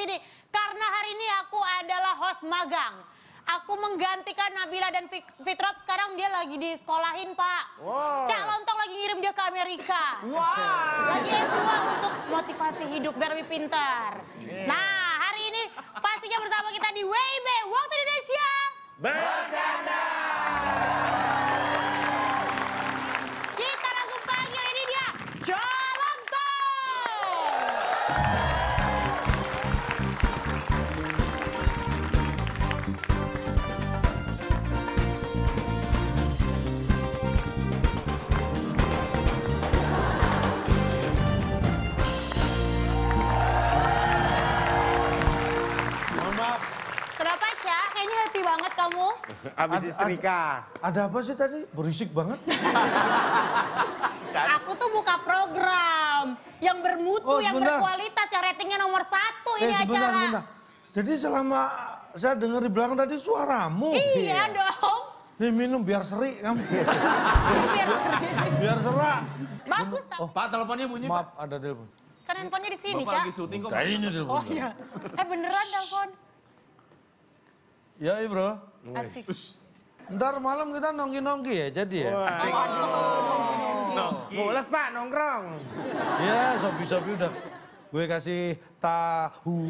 sini? Karena hari ini aku adalah host magang. Aku menggantikan Nabila dan Fitrop sekarang dia lagi di sekolahin pak. Wow. Cak Lontong lagi ngirim dia ke Amerika. Wah. Lagi S2 untuk motivasi hidup biar lebih pintar. Nah hari ini pastinya bersama kita di WIB Waktu Indonesia. Bercanda. Banget kamu. Abis Ad- istrika. Ada apa sih tadi? Berisik banget. Aku tuh buka program yang bermutu, Oh, yang berkualitas, yang ratingnya nomor satu ini eh sebentar, acara. sebentar. Jadi selama saya dengar di belakang tadi suaramu. Iya dong. Nih minum biar seri kamu. Biar biar serak. bagus tak? Oh, Pak, teleponnya bunyi, Pak. maaf ada telepon. Kan handphonenya di sini, Bapak Cak. lagi syuting kok. Ini telepon. Oh iya. Eh beneran telepon. Ya, iya, Bro. Asik. Ntar malam kita nongki-nongki ya, jadi ya? No, mules pak nongkrong. Iya, sopi-sopi udah gue kasih tahu.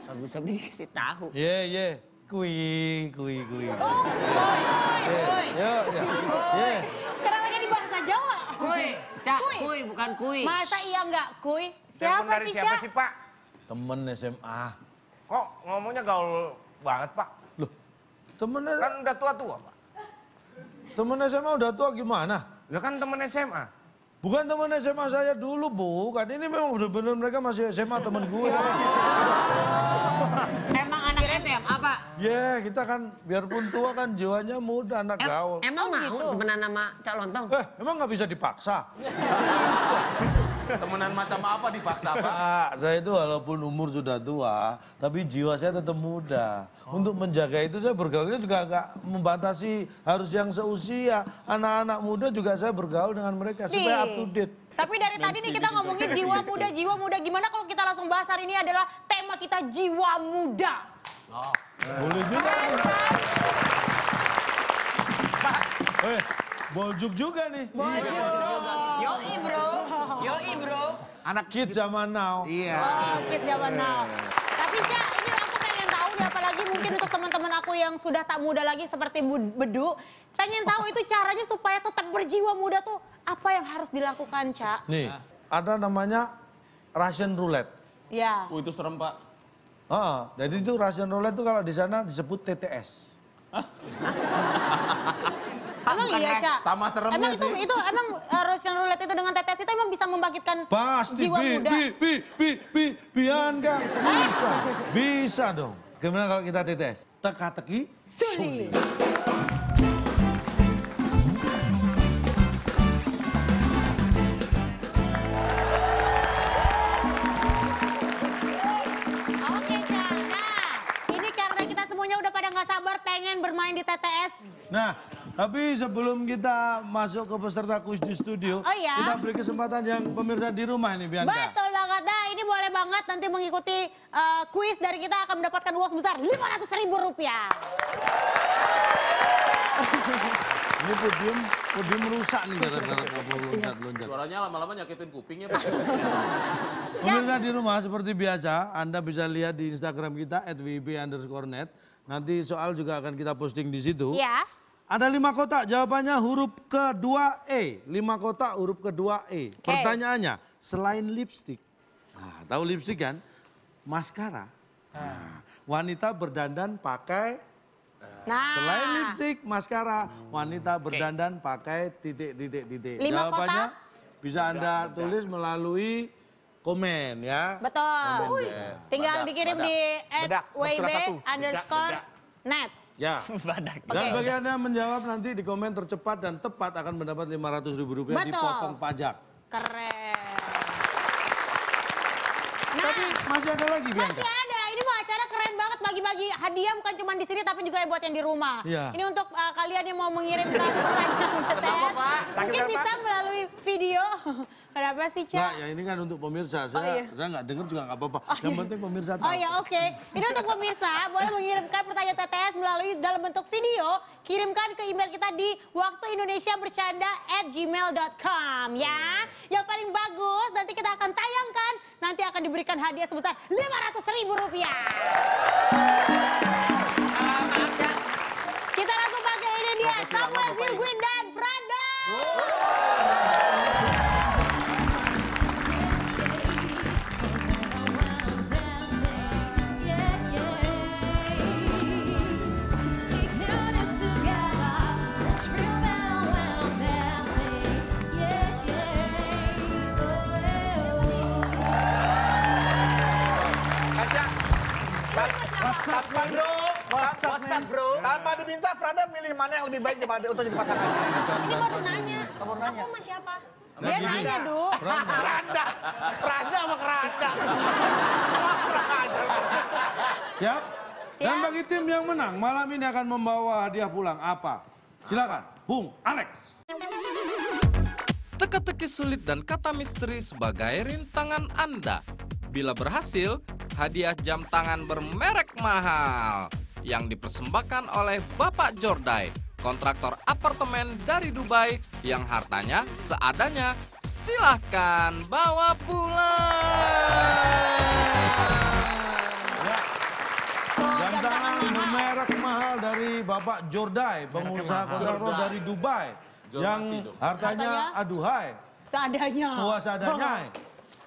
Sabi-sabi kasih tahu. Iya, iya. Kui, kui, kui. Oh, boy, boy. Iya, iya. Iya. Kenapa jadi bahasa Jawa? Kuy, cak, Kuy. kuy, bukan kuy. Masa iya enggak, Kuy? Telepon Siapa dari sih, siapa Cak? sih pak? Temen SMA. Kok ngomongnya gaul banget pak? Loh, temen, Kan udah tua-tua pak. temen SMA udah tua gimana? Ya kan temen SMA. Bukan teman SMA saya dulu, bukan. Ini memang benar-benar mereka masih SMA teman gue. Emang anak SMA, Pak? Ya, kita kan biarpun tua kan jiwanya muda, anak Em- gaul. emang Oh, mau gitu. temenan sama Cak Lontong? Eh, emang nggak bisa dipaksa? Temenan macam apa dipaksa, Pak? Saya itu walaupun umur sudah tua, tapi jiwa saya tetap muda. Untuk menjaga itu saya bergaulnya juga nggak membatasi harus yang seusia. Anak-anak muda juga saya bergaul dengan mereka supaya Nih. up to date. Tapi dari tadi nih kita ngomongin jiwa muda, jiwa muda. Gimana kalau kita langsung bahas hari ini adalah tema kita jiwa muda. Boleh juga. Eh, boljuk juga nih. Yoi, bro. Yoi, bro. Anak kid zaman now. Iya. Oh, kids zaman now. Tapi Cak, ini aku pengen tahu nih, apalagi mungkin untuk teman-teman aku yang sudah tak muda lagi seperti Bu- Bedu. Pengen tahu itu caranya supaya tetap berjiwa muda tuh apa yang harus dilakukan, Cak? Nih, ada namanya Russian roulette. Ya. Oh, itu serem, Pak. Ah, jadi itu Russian roulette itu kalau di sana disebut TTS. Iya, Cak? Sama seremnya Emang itu, sih. itu emang uh, Russian roulette itu dengan tetes itu emang bisa membangkitkan Pasti jiwa bi, muda. bi, bi, bi, bi, Bianca. Bisa, bisa dong. Gimana kalau kita TTS? Teka-teki, sulit. Oke, Cak. Nah, tapi sebelum kita masuk ke peserta kuis di studio, Oh iya? kita beri kesempatan yang pemirsa di rumah ini, Bianca. Betul banget. Nah, ini boleh banget nanti mengikuti uh, kuis dari kita akan mendapatkan uang sebesar 500 ribu rupiah. Ini podium, podium rusak nih gara-gara loncat-loncat. Suaranya lama-lama nyakitin kupingnya, Pak. Pemirsa di rumah seperti biasa, Anda bisa lihat di Instagram kita @wib underscore net. Nanti soal juga akan kita posting di situ. Ya. Ada lima kotak, jawabannya huruf kedua E. Lima kotak huruf kedua E. Pertanyaannya, selain lipstick. Nah, tahu lipstick kan? Maskara. Nah, wanita berdandan pakai Nah. Selain lipstick, maskara, wanita berdandan pakai titik-titik titik. Lima Jawabannya kotak? bisa Anda tulis melalui komen ya. Betul. Tinggal Badak, dikirim badak. di satu. underscore Bedak, net. Ya. Dan Oke. bagi Anda yang menjawab nanti di komen tercepat dan tepat akan mendapat 500 ribu rupiah Betul. dipotong pajak. Keren. Nah, Tapi masih ada lagi Bianca. masih ada. Ini mau acara keren banget bagi-bagi hadiah bukan cuma di sini tapi juga buat yang di rumah. Iya. Ini untuk uh, kalian yang mau mengirimkan pertanyaan. Pak? Mungkin Sakit, bisa? Video. Kenapa sih, Cak? Nah, ya ini kan untuk pemirsa. Saya iya. saya nggak dengar juga nggak apa-apa. Yang penting pemirsa tahu. Oh ya oke. Ini untuk pemirsa boleh mengirimkan pertanyaan TTS melalui dalam bentuk video. Kirimkan ke email kita di waktuindonesiabercanda@gmail.com ya. Yang paling bagus nanti kita akan tayangkan. Nanti akan diberikan hadiah sebesar 500 ribu rupiah. Kita langsung pakai ini dia Samuel Zilguin dan Franda. Kaca. WhatsApp bro. Tanpa diminta Franda milih mana yang lebih baik daripada untuk jadi pasangannya. Ini baru nanya. Aku sama siapa? Dia nanya, Du. Franda. Franda. Franda sama Keranda. Siap. Dan bagi tim yang menang, malam ini akan membawa hadiah pulang apa? Silakan, Bung Alex. Teka-teki sulit dan kata misteri sebagai rintangan Anda. Bila berhasil, hadiah jam tangan bermerek mahal yang dipersembahkan oleh Bapak Jordai, kontraktor apartemen dari Dubai yang hartanya seadanya. Silahkan bawa pulang. Jam tangan bermerek mahal dari Bapak Jordai, pengusaha kontraktor Jordai. dari Dubai. Jormati Yang hartanya aduhai, Seadanya. puas adanya.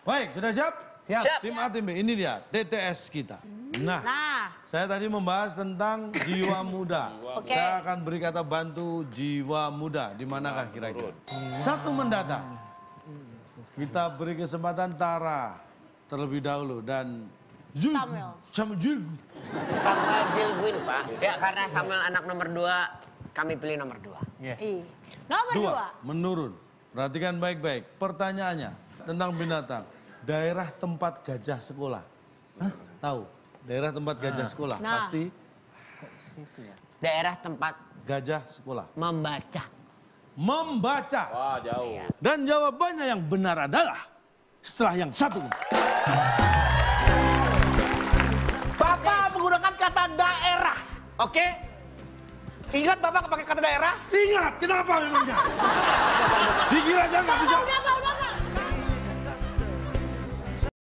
Baik, sudah siap? Siap. Tim A, tim B, ini dia TTS kita. Nah, Nah, saya tadi membahas tentang jiwa muda. Oke. Saya akan beri kata bantu jiwa muda. Di manakah kira-kira? Satu mendata. Kita beri kesempatan Tara terlebih dahulu dan Zul. Samuel. Sama Zul. Samuel Zilguin, Pak. Ya, karena Samuel anak nomor dua, kami pilih nomor dua. Ih. nomor dua. Dua, menurun. Perhatikan baik-baik. Pertanyaannya tentang binatang. Daerah tempat gajah sekolah. Tahu? Daerah tempat gajah sekolah. Nah. Pasti Daerah tempat gajah sekolah. membaca. Membaca. Wah, jauh. Dan jawabannya yang benar adalah setelah yang satu. Bapak menggunakan kata daerah. Oke? Ingat Bapak pakai kata daerah? Ingat, kenapa memangnya? Dikira saya nggak bisa. Udah